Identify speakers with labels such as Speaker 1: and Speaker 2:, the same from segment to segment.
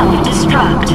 Speaker 1: Self-destruct.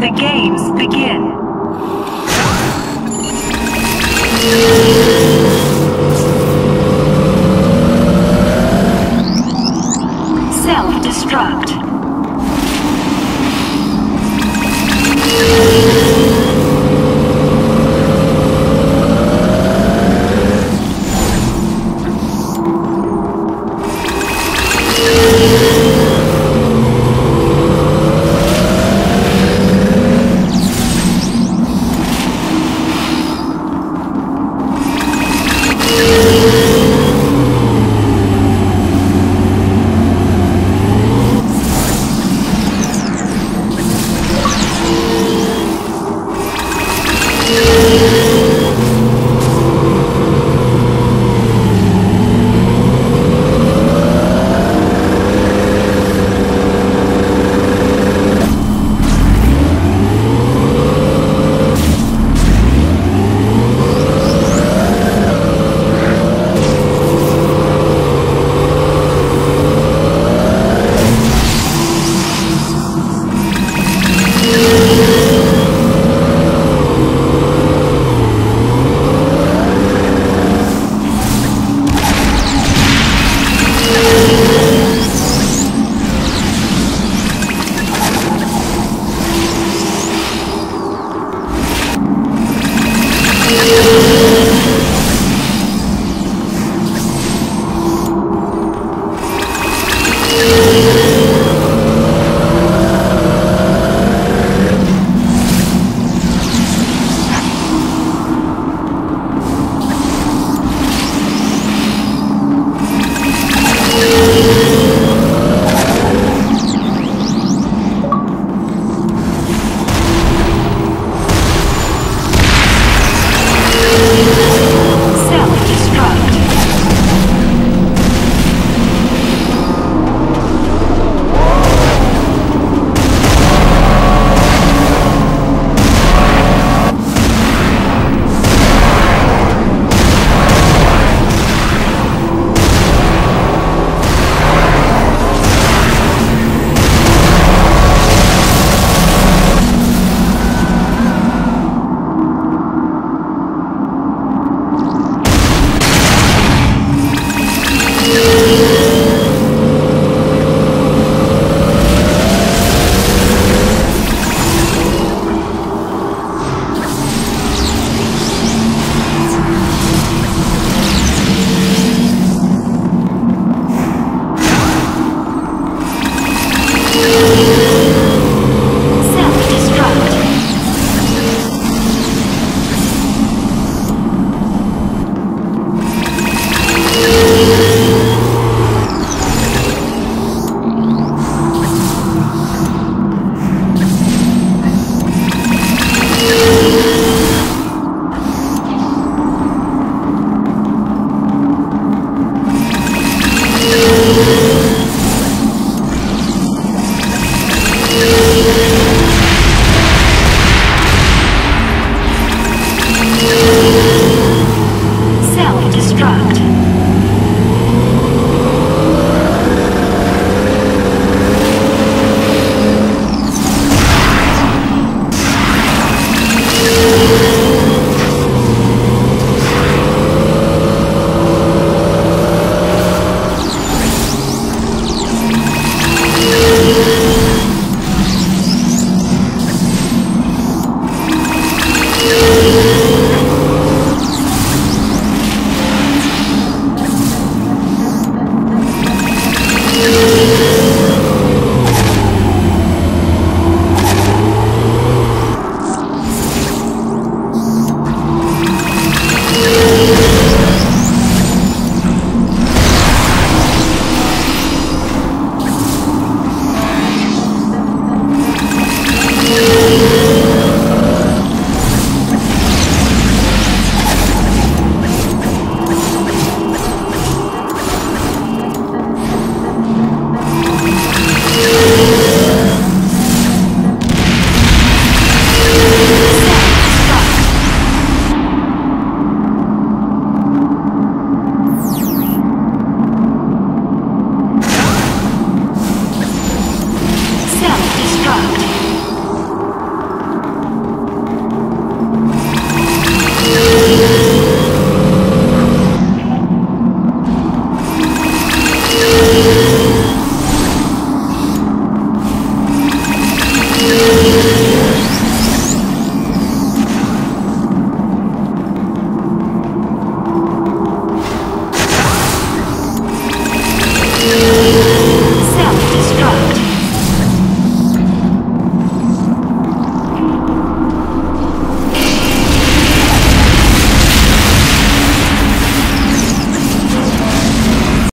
Speaker 1: The games begin.